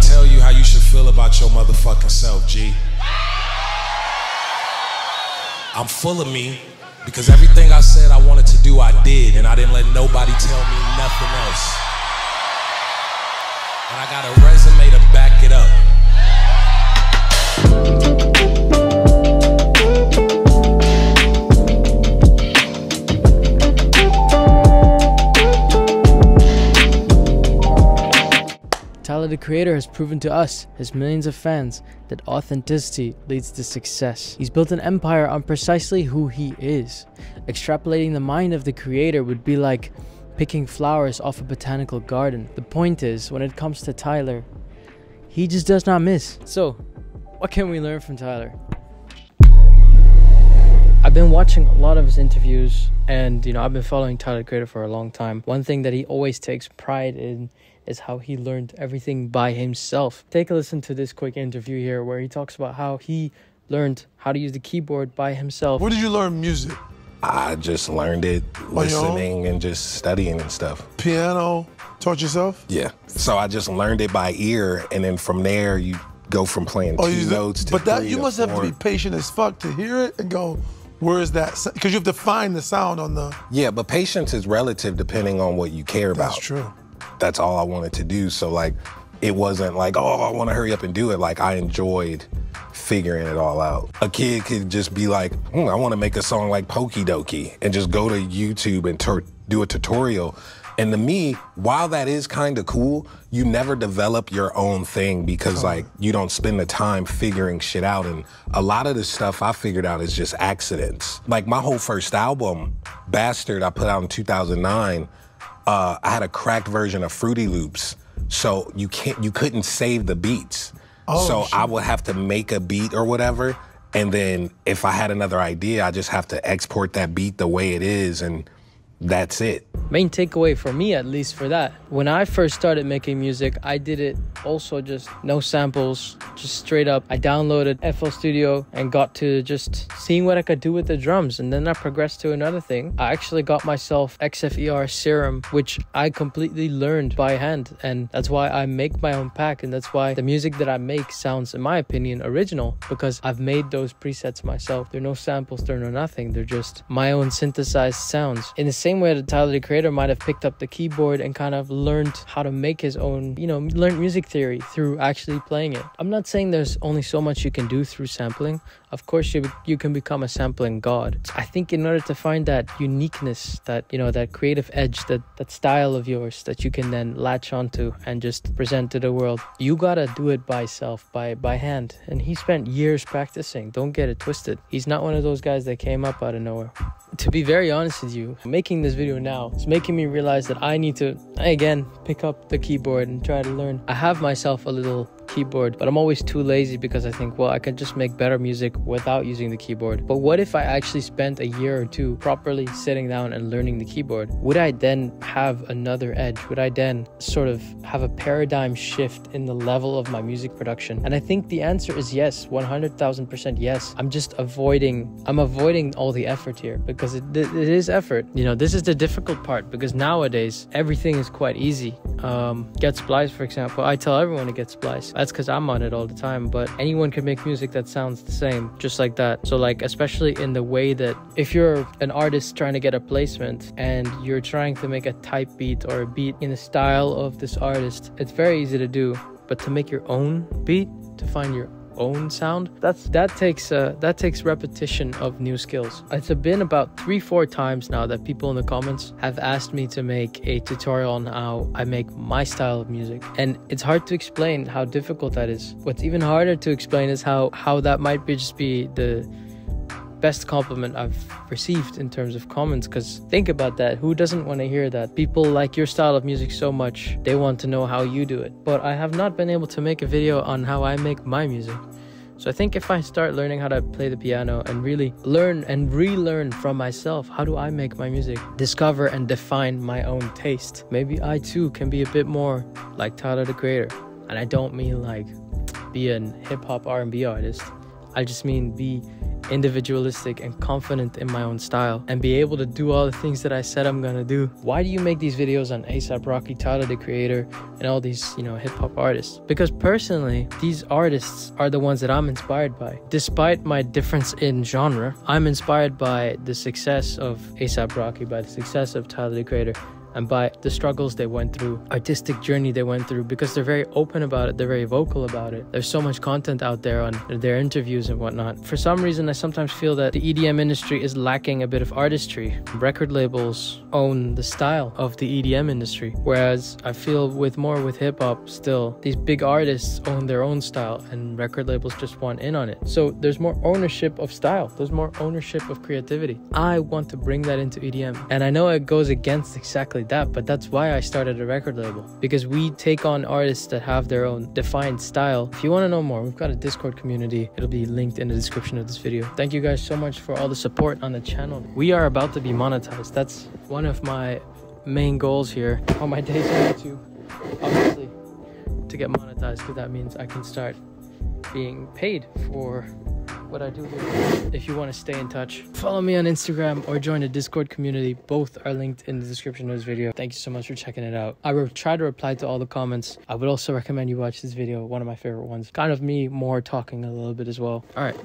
tell you how you should feel about your motherfucking self, G. I'm full of me because everything I said I wanted to do, I did, and I didn't let nobody tell me nothing else. And I got a resume to back it up. Tyler the Creator has proven to us, his millions of fans, that authenticity leads to success. He's built an empire on precisely who he is. Extrapolating the mind of the creator would be like picking flowers off a botanical garden. The point is, when it comes to Tyler, he just does not miss. So, what can we learn from Tyler? I've been watching a lot of his interviews and you know I've been following Tyler Creator for a long time. One thing that he always takes pride in is how he learned everything by himself. Take a listen to this quick interview here where he talks about how he learned how to use the keyboard by himself. Where did you learn music? I just learned it listening and just studying and stuff. Piano, taught yourself? Yeah. So I just learned it by ear, and then from there you go from playing Oh, two you notes to But that you to must have to be patient as fuck to hear it and go, where is that? Because you have to find the sound on the. Yeah, but patience is relative depending on what you care about. That's true. That's all I wanted to do. So like, it wasn't like, oh, I want to hurry up and do it. Like I enjoyed figuring it all out. A kid could just be like, hmm, I want to make a song like Pokey Dokey and just go to YouTube and do a tutorial. And to me, while that is kind of cool, you never develop your own thing because like you don't spend the time figuring shit out. And a lot of the stuff I figured out is just accidents. Like my whole first album, Bastard, I put out in 2009 uh, I had a cracked version of Fruity Loops, so you can't, you couldn't save the beats. Oh, so shit. I would have to make a beat or whatever, and then if I had another idea, I just have to export that beat the way it is, and that's it. main takeaway for me at least for that when i first started making music i did it also just no samples just straight up. I downloaded fl studio and got to just seeing what i could do with the drums and then i progressed to another thing. I actually got myself xfer serum which i completely learned by hand and that's why i make my own pack and that's why the music that i make sounds in my opinion original because i've made those presets myself. They're no samples there are no nothing they're just my own synthesized sounds. In the same way that tyler the creator might have picked up the keyboard and kind of learned how to make his own you know learned music theory through actually playing it. I'm not saying there's only so much you can do through sampling. Of course you you can become a sampling god. I think in order to find that uniqueness that you know that creative edge that that style of yours that you can then latch onto and just present to the world you gotta do it by self by by hand. And he spent years practicing. Don't get it twisted. He's not one of those guys that came up out of nowhere to be very honest with you making this video now is making me realize that i need to again pick up the keyboard and try to learn. I have myself a little keyboard but i'm always too lazy because i think well i can just make better music without using the keyboard. But what if i actually spent a year or two properly sitting down and learning the keyboard? Would i then have another edge? Would i then sort of have a paradigm shift in the level of my music production? And i think the answer is yes 100000% yes. I'm just avoiding i'm avoiding all the effort here because it, it is effort. You know this is the difficult part because nowadays everything is quite easy. Um, get splice for example. I tell everyone to get splice that's because i'm on it all the time but anyone can make music that sounds the same just like that. So like especially in the way that if you're an artist trying to get a placement and you're trying to make a type beat or a beat in the style of this artist it's very easy to do. But to make your own beat to find your own sound that's that takes uh, that takes repetition of new skills. It's been about three four times now that people in the comments have asked me to make a tutorial on how i make my style of music. And it's hard to explain how difficult that is. What's even harder to explain is how how that might be just be the best compliment I've received in terms of comments. Because think about that. Who doesn't want to hear that? People like your style of music so much, they want to know how you do it. But I have not been able to make a video on how I make my music. So I think if I start learning how to play the piano and really learn and relearn from myself, how do I make my music? Discover and define my own taste. Maybe I too can be a bit more like Tyler the Creator. And I don't mean like be an hip hop R&B artist. I just mean be individualistic and confident in my own style and be able to do all the things that I said I'm gonna do. Why do you make these videos on ASAP Rocky, Tyler the Creator, and all these, you know, hip hop artists? Because personally, these artists are the ones that I'm inspired by. Despite my difference in genre, I'm inspired by the success of ASAP Rocky, by the success of Tyler the Creator, and by the struggles they went through, artistic journey they went through, because they're very open about it, they're very vocal about it. There's so much content out there on their interviews and whatnot. For some reason, I sometimes feel that the EDM industry is lacking a bit of artistry. Record labels own the style of the EDM industry, whereas I feel with more with hip hop still, these big artists own their own style and record labels just want in on it. So there's more ownership of style, there's more ownership of creativity. I want to bring that into EDM, and I know it goes against that, but that's why I started a record label because we take on artists that have their own defined style. If you want to know more, we've got a Discord community. It'll be linked in the description of this video. Thank you guys so much for all the support on the channel. We are about to be monetized. That's one of my main goals here on my days on YouTube. Obviously, to get monetized because that means I can start being paid for what I do here. If you want to stay in touch, follow me on Instagram or join the Discord community. Both are linked in the description of this video. Thank you so much for checking it out. I will try to reply to all the comments. I would also recommend you watch this video, one of my favorite ones. Kind of me more talking a little bit as well. All right,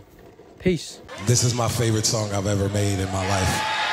peace. This is my favorite song I've ever made in my life.